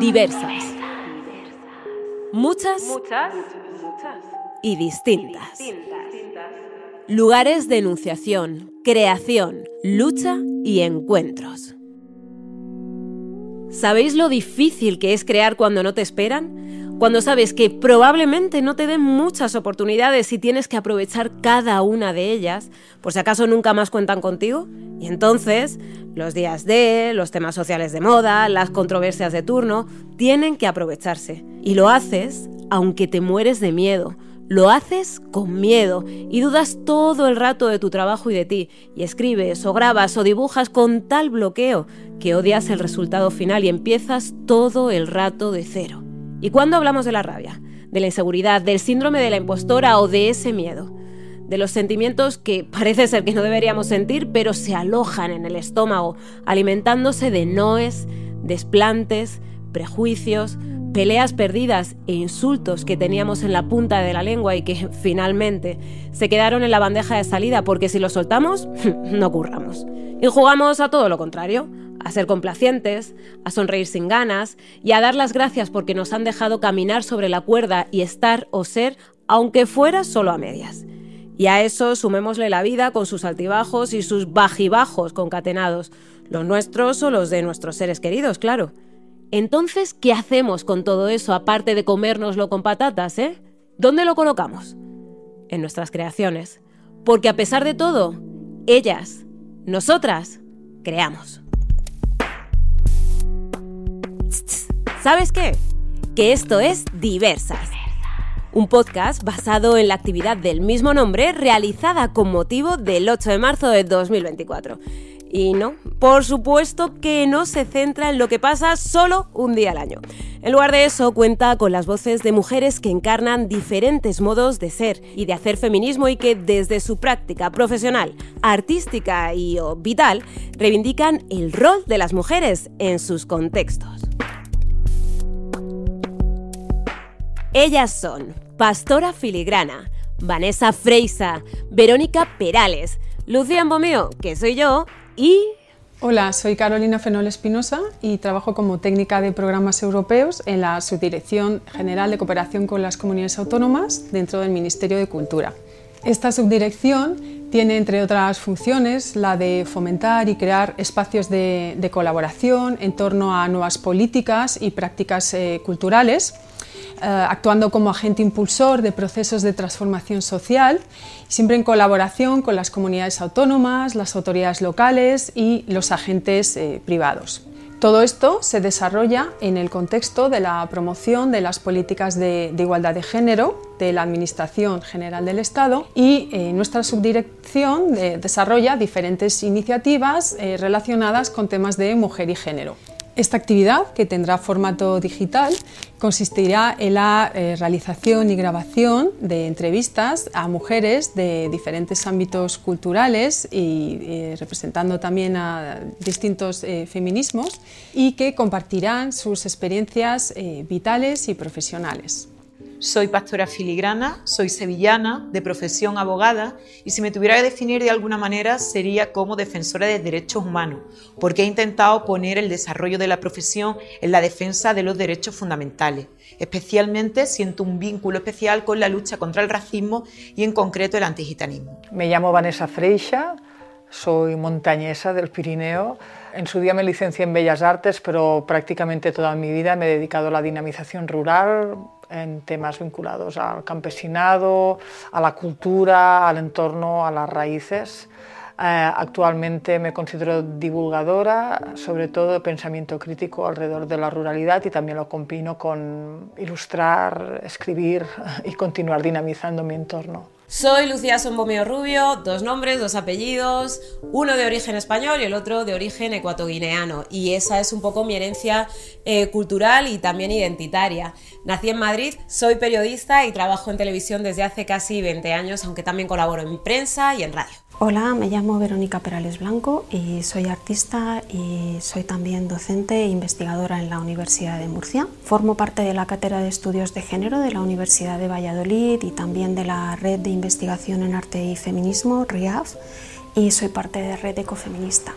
Diversas. Muchas. Y distintas. Lugares de enunciación, creación, lucha y encuentros. ¿Sabéis lo difícil que es crear cuando no te esperan? Cuando sabes que probablemente no te den muchas oportunidades y tienes que aprovechar cada una de ellas, por si acaso nunca más cuentan contigo. Y entonces, los días de, los temas sociales de moda, las controversias de turno, tienen que aprovecharse. Y lo haces aunque te mueres de miedo. Lo haces con miedo y dudas todo el rato de tu trabajo y de ti, y escribes o grabas o dibujas con tal bloqueo que odias el resultado final y empiezas todo el rato de cero. ¿Y cuándo hablamos de la rabia? De la inseguridad, del síndrome de la impostora o de ese miedo de los sentimientos que parece ser que no deberíamos sentir, pero se alojan en el estómago, alimentándose de noes, desplantes, prejuicios, peleas perdidas e insultos que teníamos en la punta de la lengua y que finalmente se quedaron en la bandeja de salida porque si los soltamos, no curramos. Y jugamos a todo lo contrario, a ser complacientes, a sonreír sin ganas y a dar las gracias porque nos han dejado caminar sobre la cuerda y estar o ser, aunque fuera solo a medias. Y a eso sumémosle la vida con sus altibajos y sus bajibajos concatenados, los nuestros o los de nuestros seres queridos, claro. Entonces, ¿qué hacemos con todo eso aparte de comérnoslo con patatas, eh? ¿Dónde lo colocamos? En nuestras creaciones. Porque a pesar de todo, ellas, nosotras, creamos. ¿Sabes qué? Que esto es Diversas un podcast basado en la actividad del mismo nombre realizada con motivo del 8 de marzo de 2024. Y no, por supuesto que no se centra en lo que pasa solo un día al año. En lugar de eso, cuenta con las voces de mujeres que encarnan diferentes modos de ser y de hacer feminismo y que desde su práctica profesional, artística y o vital reivindican el rol de las mujeres en sus contextos. Ellas son Pastora Filigrana, Vanessa Freisa, Verónica Perales, Lucía Embomeo, que soy yo, y... Hola, soy Carolina Fenol Espinosa y trabajo como técnica de programas europeos en la Subdirección General de Cooperación con las Comunidades Autónomas dentro del Ministerio de Cultura. Esta subdirección tiene, entre otras funciones, la de fomentar y crear espacios de, colaboración en torno a nuevas políticas y prácticas eh, culturales actuando como agente impulsor de procesos de transformación social, siempre en colaboración con las comunidades autónomas, las autoridades locales y los agentes eh, privados. Todo esto se desarrolla en el contexto de la promoción de las políticas de, igualdad de género de la Administración General del Estado y eh, nuestra subdirección desarrolla diferentes iniciativas relacionadas con temas de mujer y género. Esta actividad, que tendrá formato digital, consistirá en la eh, realización y grabación de entrevistas a mujeres de diferentes ámbitos culturales y eh, representando también a distintos eh, feminismos y que compartirán sus experiencias vitales y profesionales. Soy pastora filigrana, soy sevillana, de profesión abogada, y si me tuviera que definir de alguna manera sería como defensora de derechos humanos, porque he intentado poner el desarrollo de la profesión en la defensa de los derechos fundamentales. Especialmente siento un vínculo especial con la lucha contra el racismo y en concreto el antigitanismo. Me llamo Vanessa Freixa, soy montañesa del Pirineo. En su día me licencié en Bellas Artes, pero prácticamente toda mi vida me he dedicado a la dinamización rural, en temas vinculados al campesinado, a la cultura, al entorno, a las raíces. Eh, actualmente me considero divulgadora, sobre todo de pensamiento crítico alrededor de la ruralidad y también lo combino con ilustrar, escribir y continuar dinamizando mi entorno. Soy Lucía Sombomeo Rubio, dos nombres, dos apellidos, uno de origen español y el otro de origen ecuatoguineano. Y esa es un poco mi herencia eh, cultural y también identitaria. Nací en Madrid, soy periodista y trabajo en televisión desde hace casi 20 años, aunque también colaboro en prensa y en radio. Hola, me llamo Verónica Perales Blanco y soy artista y soy también docente e investigadora en la Universidad de Murcia. Formo parte de la Cátedra de Estudios de Género de la Universidad de Valladolid y también de la Red de Investigación en Arte y Feminismo, RIAF, y soy parte de Red Ecofeminista.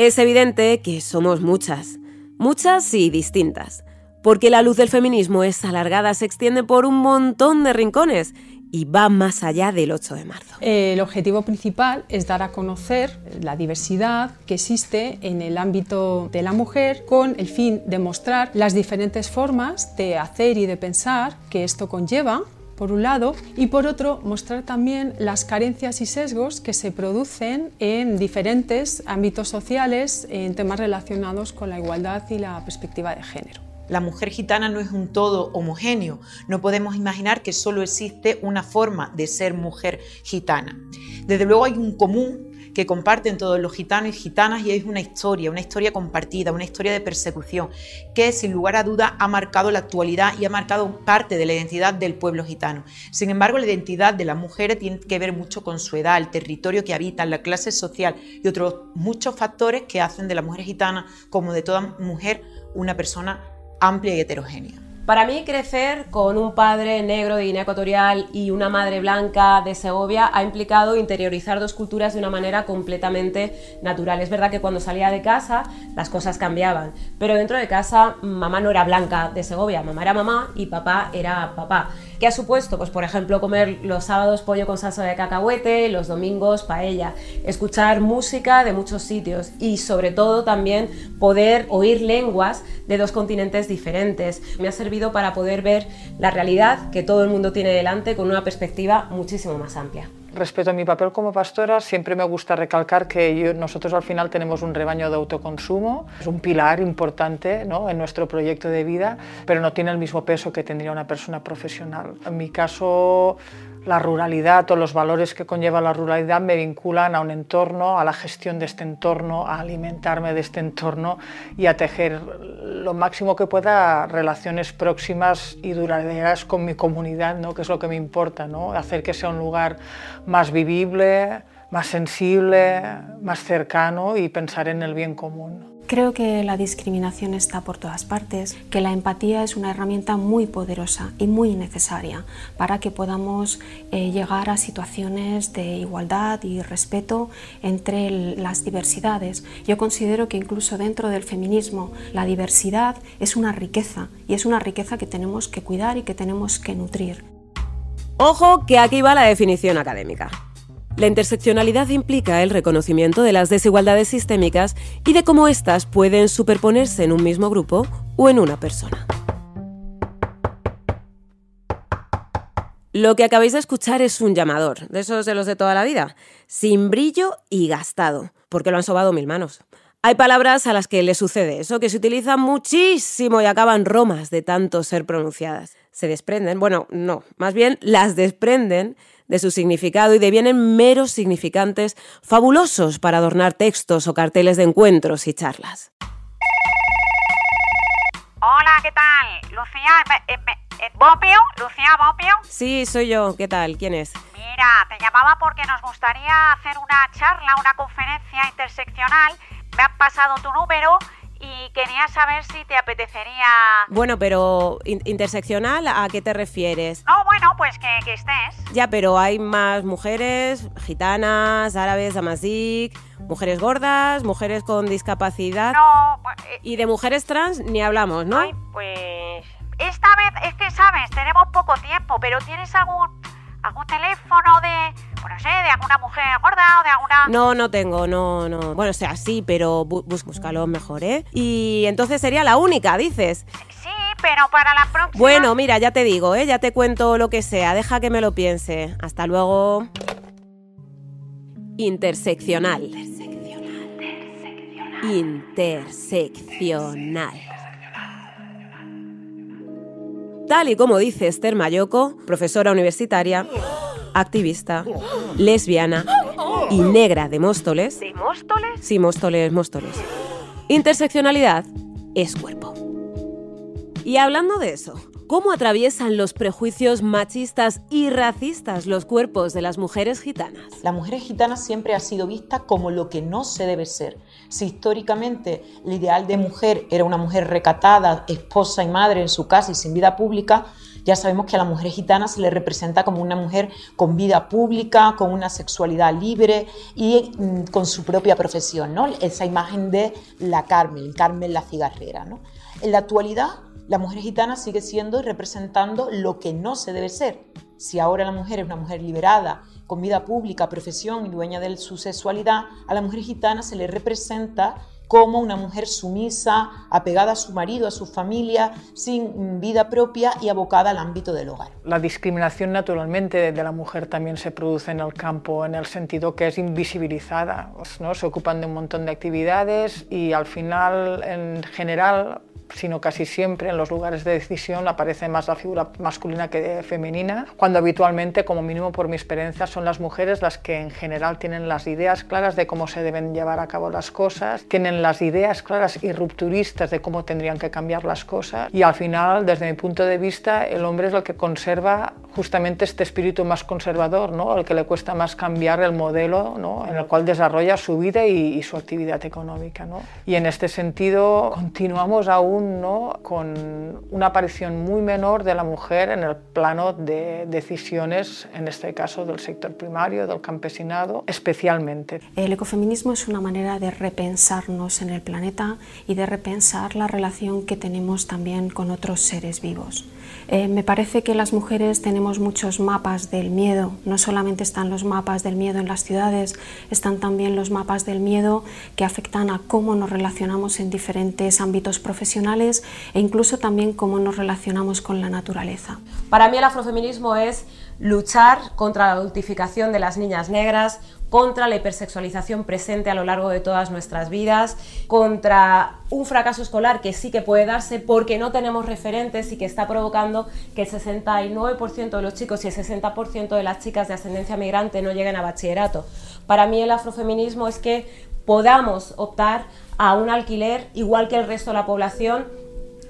Es evidente que somos muchas, muchas y distintas, porque la luz del feminismo es alargada, se extiende por un montón de rincones y va más allá del 8 de marzo. El objetivo principal es dar a conocer la diversidad que existe en el ámbito de la mujer con el fin de mostrar las diferentes formas de hacer y de pensar que esto conlleva por un lado, y por otro, mostrar también las carencias y sesgos que se producen en diferentes ámbitos sociales en temas relacionados con la igualdad y la perspectiva de género. La mujer gitana no es un todo homogéneo. No podemos imaginar que solo existe una forma de ser mujer gitana. Desde luego hay un común que comparten todos los gitanos y gitanas y es una historia, una historia compartida, una historia de persecución que sin lugar a duda ha marcado la actualidad y ha marcado parte de la identidad del pueblo gitano. Sin embargo, la identidad de las mujeres tiene que ver mucho con su edad, el territorio que habitan, la clase social y otros muchos factores que hacen de la mujer gitana como de toda mujer una persona amplia y heterogénea. Para mí, crecer con un padre negro de Guinea Ecuatorial y una madre blanca de Segovia ha implicado interiorizar dos culturas de una manera completamente natural. Es verdad que cuando salía de casa las cosas cambiaban, pero dentro de casa mamá no era blanca de Segovia, mamá era mamá y papá era papá. ¿Qué ha supuesto? Pues por ejemplo comer los sábados pollo con salsa de cacahuete, los domingos paella, escuchar música de muchos sitios y sobre todo también poder oír lenguas de dos continentes diferentes. Me ha servido para poder ver la realidad que todo el mundo tiene delante con una perspectiva muchísimo más amplia. Respecto a mi papel como pastora, siempre me gusta recalcar que nosotros al final tenemos un rebaño de autoconsumo, es un pilar importante ¿no? en nuestro proyecto de vida, pero no tiene el mismo peso que tendría una persona profesional. En mi caso, la ruralidad o los valores que conlleva la ruralidad me vinculan a un entorno, a la gestión de este entorno, a alimentarme de este entorno y a tejer lo máximo que pueda relaciones próximas y duraderas con mi comunidad, ¿no? que es lo que me importa, ¿no? hacer que sea un lugar más vivible, más sensible, más cercano y pensar en el bien común. Creo que la discriminación está por todas partes, que la empatía es una herramienta muy poderosa y muy necesaria para que podamos eh, llegar a situaciones de igualdad y respeto entre las diversidades. Yo considero que incluso dentro del feminismo la diversidad es una riqueza y es una riqueza que tenemos que cuidar y que tenemos que nutrir. Ojo que aquí va la definición académica. La interseccionalidad implica el reconocimiento de las desigualdades sistémicas y de cómo éstas pueden superponerse en un mismo grupo o en una persona. Lo que acabáis de escuchar es un llamador, de esos de los de toda la vida, sin brillo y gastado, porque lo han sobado mil manos. Hay palabras a las que le sucede eso, que se utilizan muchísimo y acaban romas de tanto ser pronunciadas. Se desprenden, bueno, no, más bien las desprenden de su significado y devienen meros significantes fabulosos para adornar textos o carteles de encuentros y charlas. Hola, ¿qué tal? Lucía, eh, eh, ¿Bopio? ¿Lucía Bopio? Sí, soy yo. ¿Qué tal? ¿Quién es? Mira, te llamaba porque nos gustaría hacer una charla, una conferencia interseccional. Me han pasado tu número y quería saber si te apetecería... Bueno, pero interseccional, ¿a qué te refieres? No, bueno, pues que, que estés. Ya, pero hay más mujeres, gitanas, árabes, amazik, mujeres gordas, mujeres con discapacidad... No, pues, eh, Y de mujeres trans ni hablamos, ¿no? Ay, pues... Esta vez es que, ¿sabes? Tenemos poco tiempo, pero ¿tienes algún algún teléfono de, bueno, no sé, de alguna mujer gorda o de alguna... No, no tengo, no, no. Bueno, o sea, sí, pero búscalo mejor, ¿eh? Y entonces sería la única, dices. Sí, pero para la próxima... Bueno, mira, ya te digo, ¿eh? Ya te cuento lo que sea, deja que me lo piense. Hasta luego. Interseccional. Interseccional. Interseccional. Tal y como dice Esther Mayoko, profesora universitaria, activista, lesbiana y negra de Móstoles. ¿De Móstoles? Sí, Móstoles, Móstoles. Interseccionalidad es cuerpo. Y hablando de eso, cómo atraviesan los prejuicios machistas y racistas los cuerpos de las mujeres gitanas. La mujer gitana siempre ha sido vista como lo que no se debe ser. Si históricamente el ideal de mujer era una mujer recatada, esposa y madre en su casa y sin vida pública, ya sabemos que a la mujer gitana se le representa como una mujer con vida pública, con una sexualidad libre y mm, con su propia profesión, ¿no? Esa imagen de la Carmen, Carmen la cigarrera, ¿no? En la actualidad, la mujer gitana sigue siendo y representando lo que no se debe ser. Si ahora la mujer es una mujer liberada, con vida pública, profesión y dueña de su sexualidad, a la mujer gitana se le representa como una mujer sumisa, apegada a su marido, a su familia, sin vida propia y abocada al ámbito del hogar. La discriminación naturalmente de la mujer también se produce en el campo, en el sentido que es invisibilizada. ¿no? Se ocupan de un montón de actividades y al final, en general, sino casi siempre en los lugares de decisión aparece más la figura masculina que femenina, cuando habitualmente, como mínimo por mi experiencia, son las mujeres las que en general tienen las ideas claras de cómo se deben llevar a cabo las cosas, tienen las ideas claras y rupturistas de cómo tendrían que cambiar las cosas y al final, desde mi punto de vista, el hombre es el que conserva justamente este espíritu más conservador, ¿no? al que le cuesta más cambiar el modelo ¿no? en el cual desarrolla su vida y, y su actividad económica. ¿no? Y en este sentido continuamos aún con una aparición muy menor de la mujer en el plano de decisiones, en este caso del sector primario, del campesinado, especialmente. El ecofeminismo es una manera de repensarnos en el planeta y de repensar la relación que tenemos también con otros seres vivos. Eh, me parece que las mujeres tenemos muchos mapas del miedo, no solamente están los mapas del miedo en las ciudades, están también los mapas del miedo que afectan a cómo nos relacionamos en diferentes ámbitos profesionales e incluso también cómo nos relacionamos con la naturaleza. Para mí el afrofeminismo es luchar contra la adultificación de las niñas negras, contra la hipersexualización presente a lo largo de todas nuestras vidas, contra un fracaso escolar que sí que puede darse porque no tenemos referentes y que está provocando que el 69% de los chicos y el 60% de las chicas de ascendencia migrante no lleguen a bachillerato. Para mí el afrofeminismo es que podamos optar a un alquiler igual que el resto de la población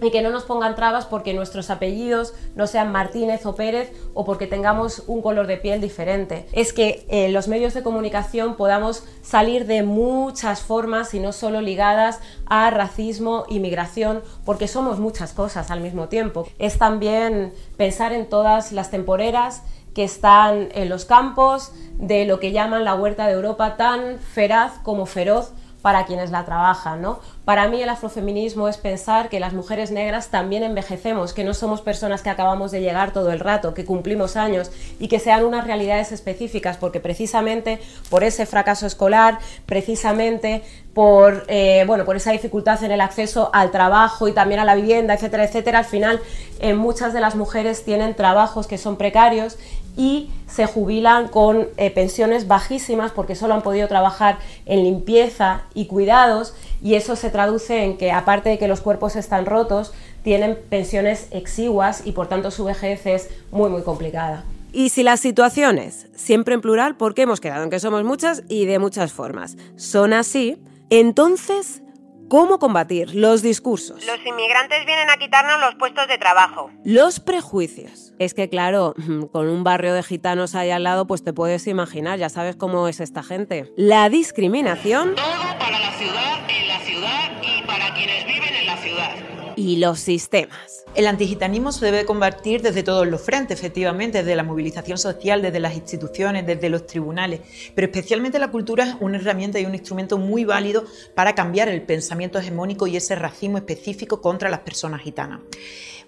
y que no nos pongan trabas porque nuestros apellidos no sean Martínez o Pérez o porque tengamos un color de piel diferente. Es que eh, los medios de comunicación podamos salir de muchas formas y no solo ligadas a racismo y migración, porque somos muchas cosas al mismo tiempo. Es también pensar en todas las temporeras que están en los campos de lo que llaman la huerta de Europa tan feraz como feroz para quienes la trabajan. ¿no? Para mí el afrofeminismo es pensar que las mujeres negras también envejecemos, que no somos personas que acabamos de llegar todo el rato, que cumplimos años y que sean unas realidades específicas, porque precisamente por ese fracaso escolar, precisamente por, eh, bueno, por esa dificultad en el acceso al trabajo y también a la vivienda, etcétera, etcétera, al final eh, muchas de las mujeres tienen trabajos que son precarios y se jubilan con eh, pensiones bajísimas porque solo han podido trabajar en limpieza y cuidados y eso se traduce en que aparte de que los cuerpos están rotos, tienen pensiones exiguas y por tanto su vejez es muy muy complicada. Y si las situaciones, siempre en plural porque hemos quedado en que somos muchas y de muchas formas, son así, entonces ¿Cómo combatir los discursos? Los inmigrantes vienen a quitarnos los puestos de trabajo. Los prejuicios. Es que claro, con un barrio de gitanos ahí al lado, pues te puedes imaginar, ya sabes cómo es esta gente. La discriminación. Todo para la ciudad, en la ciudad y para quienes viven en la ciudad. Y los sistemas. El antigitanismo se debe combatir desde todos los frentes, efectivamente, desde la movilización social, desde las instituciones, desde los tribunales, pero especialmente la cultura es una herramienta y un instrumento muy válido para cambiar el pensamiento hegemónico y ese racismo específico contra las personas gitanas.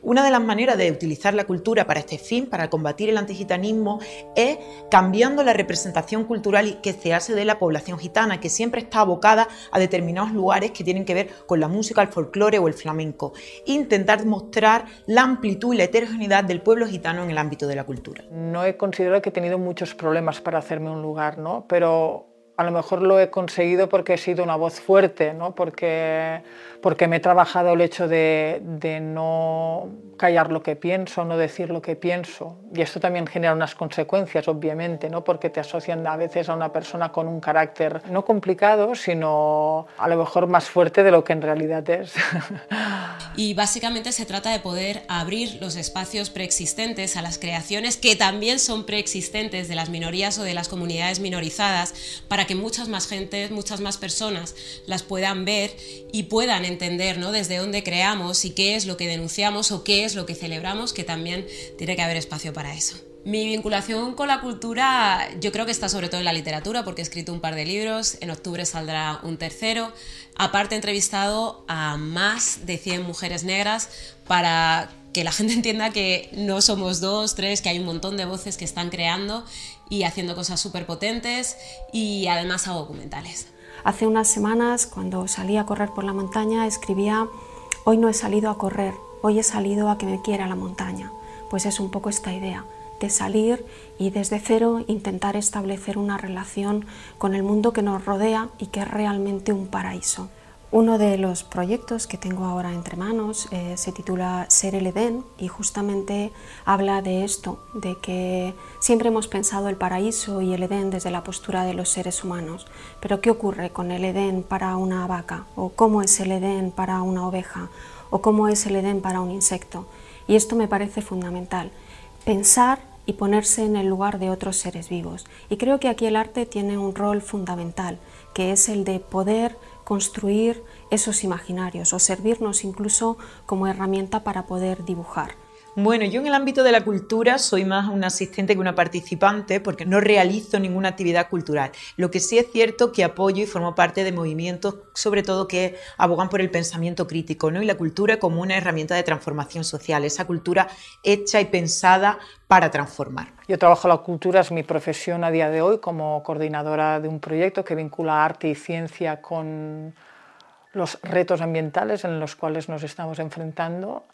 Una de las maneras de utilizar la cultura para este fin, para combatir el antigitanismo, es cambiando la representación cultural que se hace de la población gitana, que siempre está abocada a determinados lugares que tienen que ver con la música, el folclore o el flamenco. Intentar mostrar la amplitud y la heterogeneidad del pueblo gitano en el ámbito de la cultura. No he considerado que he tenido muchos problemas para hacerme un lugar, ¿no? pero a lo mejor lo he conseguido porque he sido una voz fuerte, ¿no? porque, porque me he trabajado el hecho de, no callar lo que pienso, no decir lo que pienso. Y esto también genera unas consecuencias, obviamente, ¿no? porque te asocian a veces a una persona con un carácter no complicado, sino a lo mejor más fuerte de lo que en realidad es. y básicamente se trata de poder abrir los espacios preexistentes a las creaciones que también son preexistentes de las minorías o de las comunidades minorizadas para que muchas más gentes, muchas más personas las puedan ver y puedan entender ¿no? desde dónde creamos y qué es lo que denunciamos o qué es lo que celebramos, que también tiene que haber espacio para eso. Mi vinculación con la cultura yo creo que está sobre todo en la literatura porque he escrito un par de libros, en octubre saldrá un tercero. Aparte he entrevistado a más de 100 mujeres negras para que la gente entienda que no somos dos, tres, que hay un montón de voces que están creando y haciendo cosas súper potentes y además hago documentales. Hace unas semanas cuando salí a correr por la montaña escribía, hoy no he salido a correr, hoy he salido a que me quiera la montaña. Pues es un poco esta idea de salir y desde cero intentar establecer una relación con el mundo que nos rodea y que es realmente un paraíso. Uno de los proyectos que tengo ahora entre manos eh, se titula Ser el Edén y justamente habla de esto, de que siempre hemos pensado el paraíso y el Edén desde la postura de los seres humanos, pero ¿qué ocurre con el Edén para una vaca? ¿O cómo es el Edén para una oveja? ¿O cómo es el Edén para un insecto? Y esto me parece fundamental, pensar y ponerse en el lugar de otros seres vivos. Y creo que aquí el arte tiene un rol fundamental, que es el de poder construir esos imaginarios o servirnos incluso como herramienta para poder dibujar. Bueno, yo en el ámbito de la cultura soy más una asistente que una participante porque no realizo ninguna actividad cultural. Lo que sí es cierto que apoyo y formo parte de movimientos, sobre todo que abogan por el pensamiento crítico ¿no? y la cultura como una herramienta de transformación social, esa cultura hecha y pensada para transformar. Yo trabajo la cultura, es mi profesión a día de hoy como coordinadora de un proyecto que vincula arte y ciencia con los retos ambientales en los cuales nos estamos enfrentando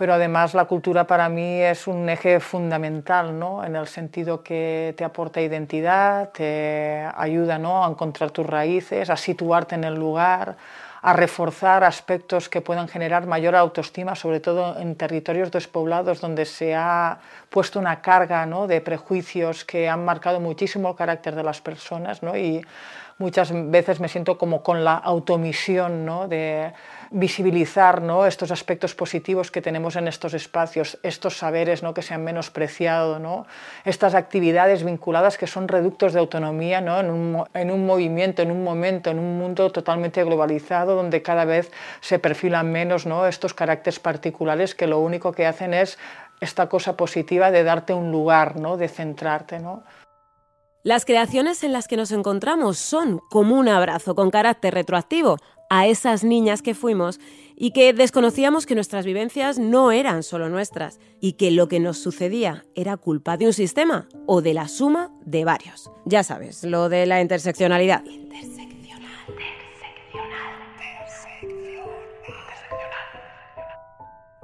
pero además la cultura para mí es un eje fundamental, ¿no? en el sentido que te aporta identidad, te ayuda ¿no? a encontrar tus raíces, a situarte en el lugar, a reforzar aspectos que puedan generar mayor autoestima, sobre todo en territorios despoblados donde se ha puesto una carga ¿no? de prejuicios que han marcado muchísimo el carácter de las personas y muchas veces me siento como con la automisión ¿no? de visibilizar ¿no? estos aspectos positivos que tenemos en estos espacios, estos saberes ¿no? que se han menospreciado, ¿no? estas actividades vinculadas que son reductos de autonomía ¿no? en, un, en un movimiento, en un momento, en un mundo totalmente globalizado donde cada vez se perfilan menos ¿no? estos caracteres particulares que lo único que hacen es esta cosa positiva de darte un lugar, ¿no? de centrarte. ¿no? Las creaciones en las que nos encontramos son como un abrazo con carácter retroactivo a esas niñas que fuimos y que desconocíamos que nuestras vivencias no eran solo nuestras y que lo que nos sucedía era culpa de un sistema o de la suma de varios. Ya sabes, lo de la interseccionalidad. Interseccional.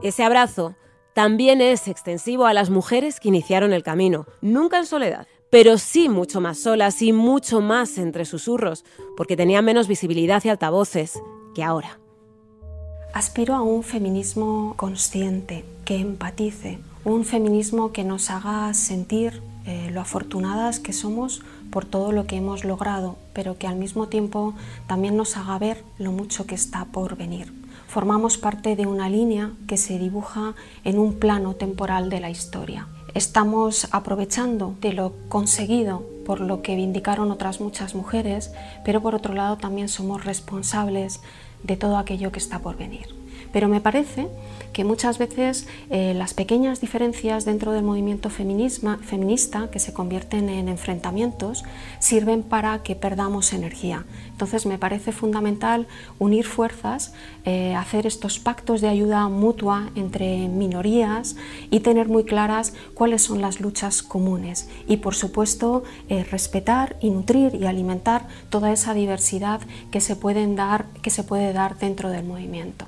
Ese abrazo también es extensivo a las mujeres que iniciaron el camino, nunca en soledad pero sí mucho más solas y mucho más entre susurros, porque tenía menos visibilidad y altavoces que ahora. Aspiro a un feminismo consciente, que empatice, un feminismo que nos haga sentir eh, lo afortunadas que somos por todo lo que hemos logrado, pero que al mismo tiempo también nos haga ver lo mucho que está por venir. Formamos parte de una línea que se dibuja en un plano temporal de la historia estamos aprovechando de lo conseguido por lo que vindicaron otras muchas mujeres, pero por otro lado también somos responsables de todo aquello que está por venir. Pero me parece que muchas veces eh, las pequeñas diferencias dentro del movimiento feminista que se convierten en enfrentamientos sirven para que perdamos energía. Entonces me parece fundamental unir fuerzas, eh, hacer estos pactos de ayuda mutua entre minorías y tener muy claras cuáles son las luchas comunes y por supuesto eh, respetar y nutrir y alimentar toda esa diversidad que se, pueden dar, que se puede dar dentro del movimiento.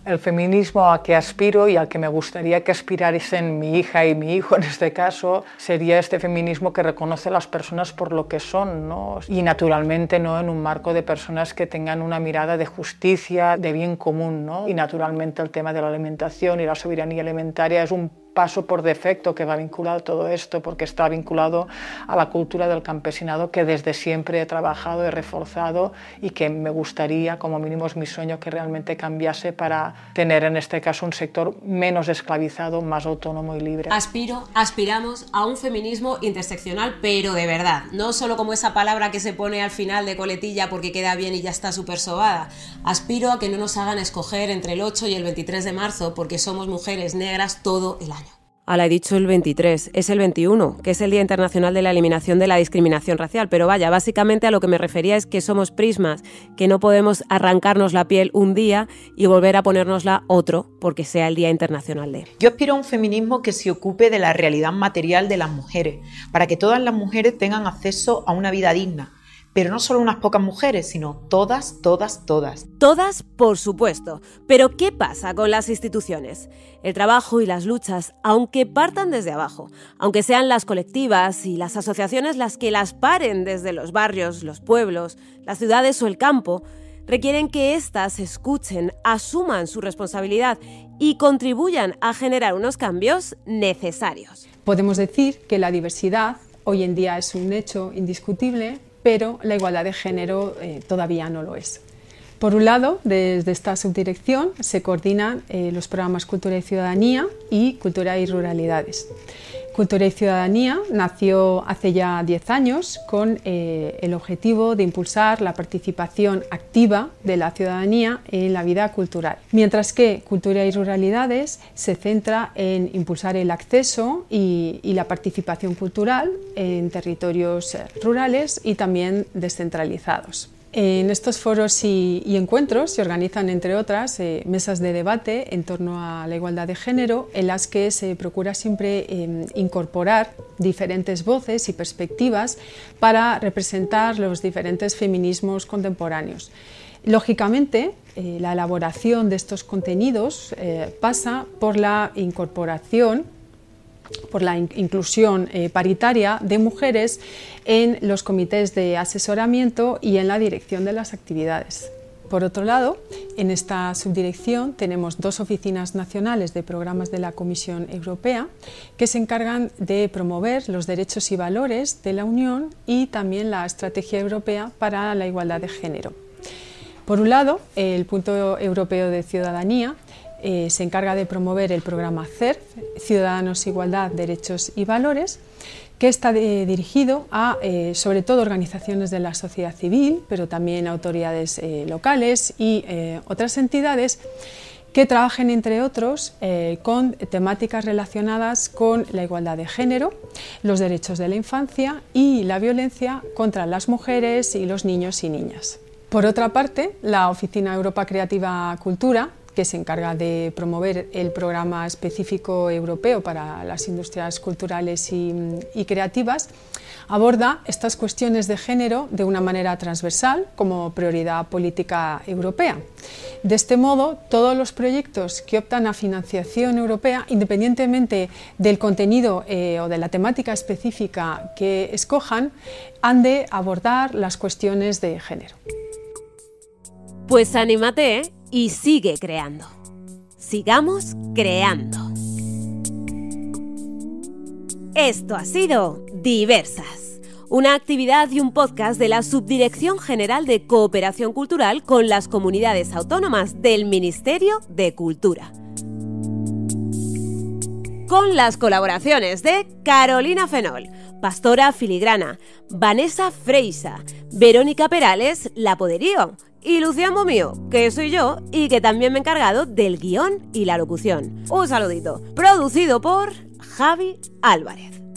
A que aspiro y al que me gustaría que aspirariesen mi hija y mi hijo en este caso sería este feminismo que reconoce a las personas por lo que son ¿no? y naturalmente no en un marco de personas que tengan una mirada de justicia, de bien común ¿no? y naturalmente el tema de la alimentación y la soberanía alimentaria es un paso por defecto que va vinculado a todo esto, porque está vinculado a la cultura del campesinado que desde siempre he trabajado, he reforzado y que me gustaría, como mínimo es mi sueño, que realmente cambiase para tener en este caso un sector menos esclavizado, más autónomo y libre. Aspiro, aspiramos a un feminismo interseccional, pero de verdad, no solo como esa palabra que se pone al final de coletilla porque queda bien y ya está súper sobada. Aspiro a que no nos hagan escoger entre el 8 y el 23 de marzo porque somos mujeres negras todo el año. Ala, he dicho el 23, es el 21, que es el Día Internacional de la Eliminación de la Discriminación Racial. Pero vaya, básicamente a lo que me refería es que somos prismas, que no podemos arrancarnos la piel un día y volver a ponérnosla otro, porque sea el Día Internacional de. Yo aspiro a un feminismo que se ocupe de la realidad material de las mujeres, para que todas las mujeres tengan acceso a una vida digna pero no solo unas pocas mujeres, sino todas, todas, todas. Todas, por supuesto. Pero ¿qué pasa con las instituciones? El trabajo y las luchas, aunque partan desde abajo, aunque sean las colectivas y las asociaciones las que las paren desde los barrios, los pueblos, las ciudades o el campo, requieren que éstas escuchen, asuman su responsabilidad y contribuyan a generar unos cambios necesarios. Podemos decir que la diversidad hoy en día es un hecho indiscutible pero la igualdad de género eh, todavía no lo es. Por un lado, desde esta subdirección se coordinan eh, los programas Cultura y Ciudadanía y Cultura y Ruralidades. Cultura y Ciudadanía nació hace ya 10 años con eh, el objetivo de impulsar la participación activa de la ciudadanía en la vida cultural, mientras que Cultura y Ruralidades se centra en impulsar el acceso y, y la participación cultural en territorios rurales y también descentralizados. En estos foros y, encuentros se organizan, entre otras, eh, mesas de debate en torno a la igualdad de género, en las que se procura siempre em, incorporar diferentes voces y perspectivas para representar los diferentes feminismos contemporáneos. Lógicamente, eh, la elaboración de estos contenidos eh, pasa por la incorporación por la inclusión eh, paritaria de mujeres en los comités de asesoramiento y en la dirección de las actividades. Por otro lado, en esta subdirección tenemos dos oficinas nacionales de programas de la Comisión Europea que se encargan de promover los derechos y valores de la Unión y también la Estrategia Europea para la Igualdad de Género. Por un lado, el Punto Europeo de Ciudadanía eh, se encarga de promover el programa CERF, Ciudadanos, Igualdad, Derechos y Valores, que está eh, dirigido a, eh, sobre todo, organizaciones de la sociedad civil, pero también autoridades locales y otras entidades que trabajen, entre otros, con temáticas relacionadas con la igualdad de género, los derechos de la infancia y la violencia contra las mujeres y los niños y niñas. Por otra parte, la Oficina Europa Creativa Cultura que se encarga de promover el programa específico europeo para las industrias culturales y, creativas, aborda estas cuestiones de género de una manera transversal como prioridad política europea. De este modo, todos los proyectos que optan a financiación europea, independientemente del contenido eh, o de la temática específica que escojan, han de abordar las cuestiones de género. Pues anímate, ¿eh? Y sigue creando. Sigamos creando. Esto ha sido Diversas, una actividad y un podcast de la Subdirección General de Cooperación Cultural con las comunidades autónomas del Ministerio de Cultura. Con las colaboraciones de Carolina Fenol, Pastora Filigrana, Vanessa Freisa, Verónica Perales, La Poderío, y Lucía Momío, que soy yo y que también me he encargado del guion y la locución. Un saludito. Producido por Javi Álvarez.